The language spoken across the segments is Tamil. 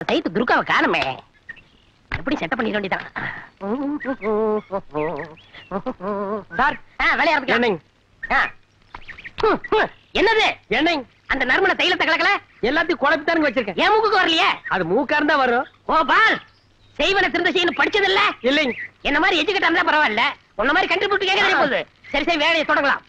சைத்து துர்காவை காணுமே. எப்படி செட்டப் பண்ணிட வேண்டியதான் சார் ஆ, வேலைய ஹம். என்னது? என்னங்க? அந்த நறுமண தைலத்தை கலக்கல? எல்லாத்தையும் குழப்பித்தானுங்க வச்சிருக்கேன். என் மூக்குக்கு வரலையே? அது மூக்கா இருந்தா வரும். கோபால் செய்வன திருந்த செய்யணும் படிச்சது இல்ல இல்லைங்க. என்ன மாதிரி எஜுகேட் இருந்தா பரவாயில்ல. உன்ன மாதிரி கண்டுபிடிச்சு கேட்க போகுது சரி சரி வேலையை தொடங்கலாம்.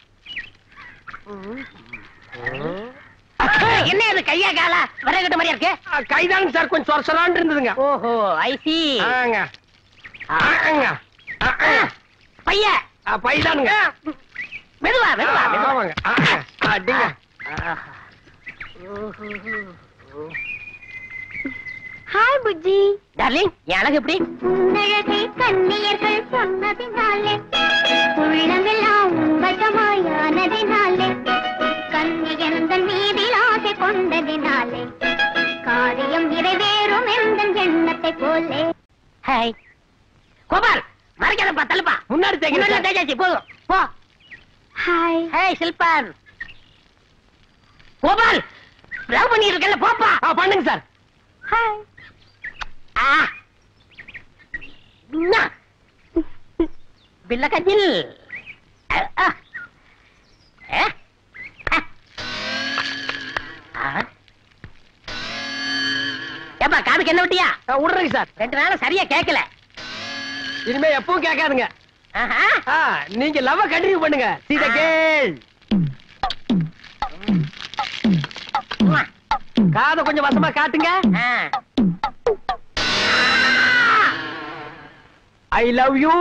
என்ன அது கையா காலா? வரகட்ட மாதிரியா இருக்கு? ஆ, கைதானுங்க சார் கொஞ்சம் சொர சொரான்னு இருந்ததுங்க. ஓஹோ ஐ சி ஆங்க. ஆங்க. பைய ஆ, பைதானுங்க. மெதுவா மெதுவா மெதுவா. ஆமாங்க. ஆ, ஆ, அடிங்க. ஹாய் புஜ்ஜி. டார்லிங் என் அழகு எப்படி? உன்னழகை கண்ணியர்கள் சொன்னதினாலே உள்ளமெல்லாம் வசமாயானதினாலே கண்ணியந்தன் மீதில் கொண்டதினாலே காரியம் நிறைவேறும் எந்த எண்ணத்தை போலே. ஹாய் கோபால் மறைக்காதப்பா தள்ளுப்பா. முன்னாடி முன்னாடி. தேய்ச்சாச்சு போதும் போ. ஹாய். ஹாய் சில்பான் கோபால் லவ் பண்ணிட்டு இருக்கல போப்பா. ஆ, பண்ணுங்க சார். ஹாய். ஆ. நா. ஏப்பா காதுக்கு என்ன விட்டியா விடுறேங்க சார். ரெண்டு நாளும் சரியா கேட்கல இனிமே எப்பவும் கேட்காதுங்க. நீங்க லவ் கண்டினியூ பண்ணுங்க. சீத கேள். காதை கொஞ்சம் வசமா காட்டுங்க. I love you